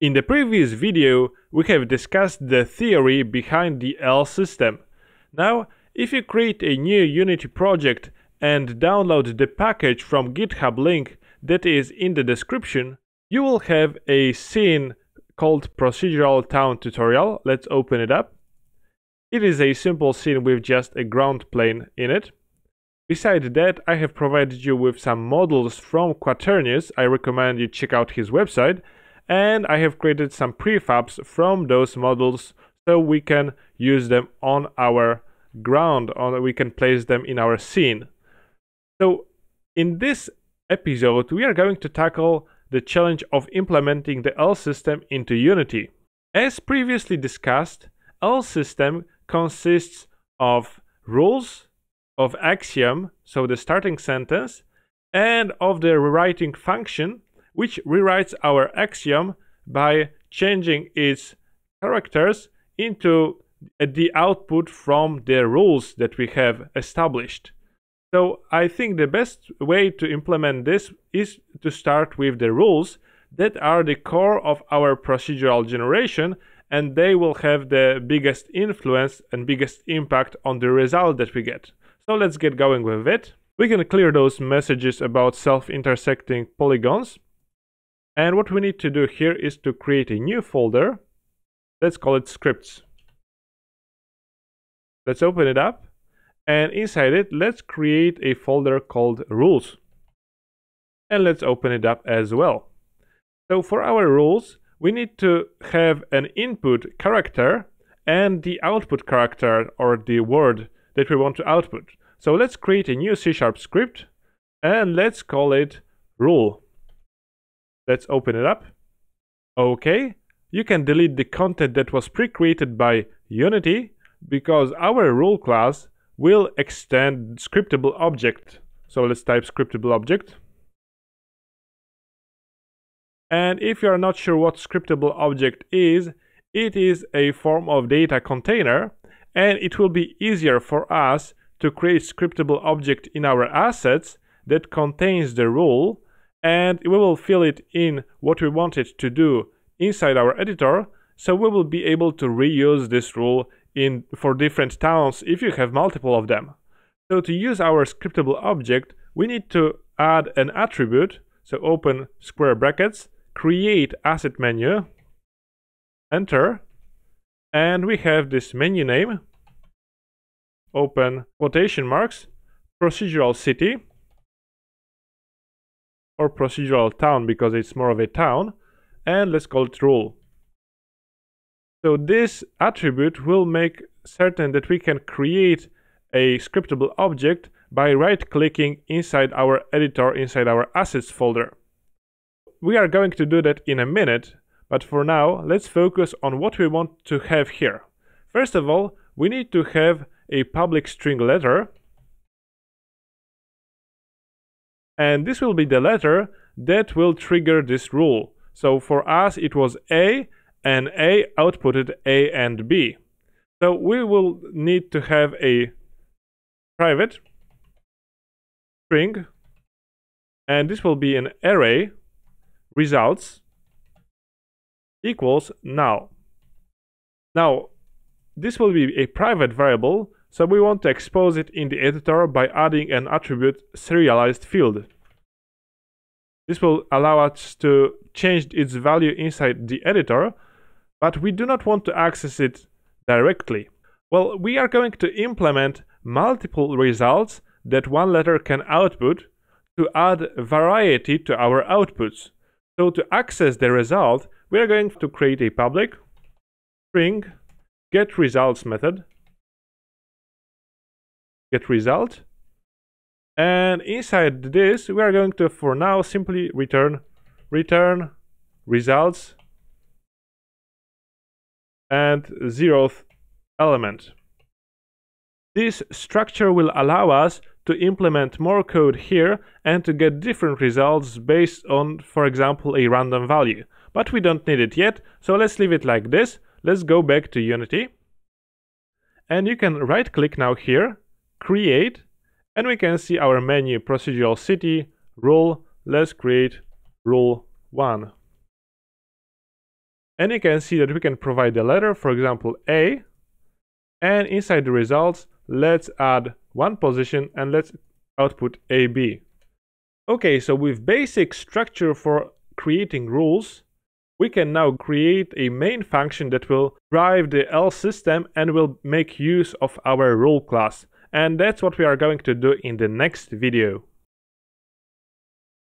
In the previous video, we have discussed the theory behind the L system. Now, if you create a new Unity project and download the package from GitHub link that is in the description, you will have a scene called Procedural Town tutorial. Let's open it up. It is a simple scene with just a ground plane in it. Besides that, I have provided you with some models from Quaternius. I recommend you check out his website. And I have created some prefabs from those models so we can use them on our ground, or we can place them in our scene. So in this episode, we are going to tackle the challenge of implementing the L system into Unity. As previously discussed, L system consists of rules, of axiom, so the starting sentence, and of the rewriting function, which rewrites our axiom by changing its characters into the output from the rules that we have established. So I think the best way to implement this is to start with the rules that are the core of our procedural generation and they will have the biggest influence and biggest impact on the result that we get. So let's get going with it. We can clear those messages about self-intersecting polygons. And what we need to do here is to create a new folder. Let's call it scripts. Let's open it up. And inside it let's create a folder called rules. And let's open it up as well. So for our rules we need to have an input character and the output character or the word that we want to output. So let's create a new c sharp script and let's call it rule let's open it up okay you can delete the content that was pre-created by unity because our rule class will extend scriptable object. So let's type scriptable object. And if you are not sure what scriptable object is, it is a form of data container and it will be easier for us to create scriptable object in our assets that contains the rule and we will fill it in what we want it to do inside our editor so we will be able to reuse this rule in for different towns if you have multiple of them. So to use our scriptable object, we need to add an attribute. So open square brackets, create asset menu, enter, and we have this menu name, open quotation marks, procedural city, or procedural town because it's more of a town, and let's call it rule. So this attribute will make certain that we can create a scriptable object by right-clicking inside our editor, inside our assets folder. We are going to do that in a minute, but for now, let's focus on what we want to have here. First of all, we need to have a public string letter, and this will be the letter that will trigger this rule. So for us, it was A, and A outputted A and B. So we will need to have a private string and this will be an array results equals null. Now this will be a private variable so we want to expose it in the editor by adding an attribute serialized field. This will allow us to change its value inside the editor but we do not want to access it directly. Well, we are going to implement multiple results that one letter can output to add variety to our outputs. So to access the result, we are going to create a public string getResults method get result and inside this we are going to for now simply return return results and zeroth element. This structure will allow us to implement more code here and to get different results based on, for example, a random value. But we don't need it yet, so let's leave it like this. Let's go back to Unity. And you can right click now here, create, and we can see our menu procedural city, rule, let's create rule 1. And you can see that we can provide the letter, for example, A. And inside the results, let's add one position and let's output AB. Okay, so with basic structure for creating rules, we can now create a main function that will drive the L system and will make use of our rule class. And that's what we are going to do in the next video.